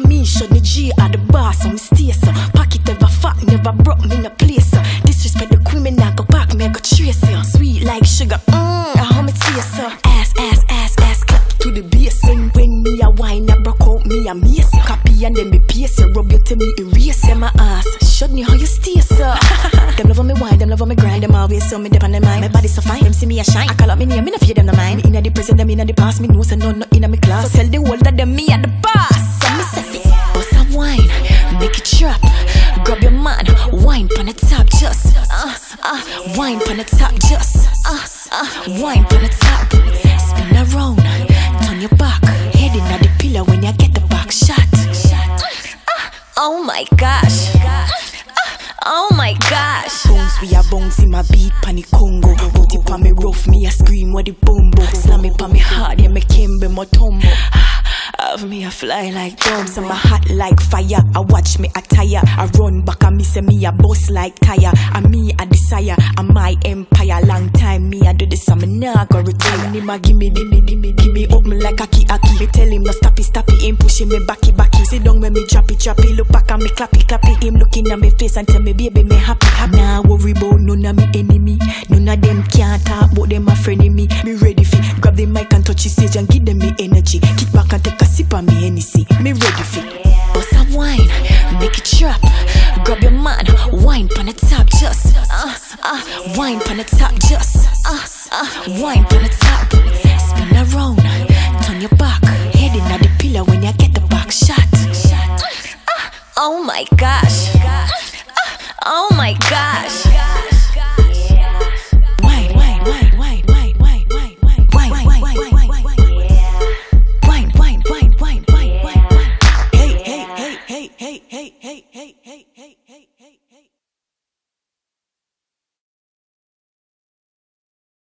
Nisha, the G are the boss, I'm stay so. Pocket ever fat, never broke me a place. So. Disrespect the queen, me nah go back, me I go trace you. Sweet like sugar, mmm, I how me taste so. Ass, ass, ass, ass, clap to the bass. And when me a wine, I broke out me a mace. Copy and then me you rub you till me erase you, my ass. Shut me how you stay so. them love on me wine, them love on me grind, them always so me dip on the mind. My body so fine, them see me a shine. I call up me name, me no fear them no mind. Me inna the present, them inna the past, me know so no no inna me class. So tell the world that them me at the boss. Wine, make it drop. Grab your man, wine pon the top, just uh uh, wine pon the top, just uh uh, wine pon the top. Spin around, turn your back, head inna the pillow when you get the back shot. Oh my gosh. Oh my gosh. Bones we a bounce in my beat pan the Congo. It on me rough, me a scream what the bumbo. Slam it on me hard, yeah me kimbe my tumbo. Have me a fly like domes, I'm a hot like fire. I watch me attire, I run back and me say me a boss like tire. And me a desire, and my empire. Long time me I do this, I'm nah go retire. Him a gimme, gimme, gimme, gimme me like a key, a key. Me tell him no stop it, stop it, him pushing me backy, backy. Sit down when me drop it, drop it. Look back and me clappy, clappy. Him looking at me face and tell me baby me happy, happy. Nah worry about none of me enemy. None of them can't talk about them a friend of me. Me ready the mic and touch the stage and give them me energy. Kick back and take a sip of me Hennessy. Me ready for fi bust a wine, make it drop. Grab your man, wine pon the top, just uh uh, wine pon the top, just uh uh, wine pon the top. Spin around, turn your back, head inna the pillow when you get the back shot. Oh my gosh. Oh my gosh.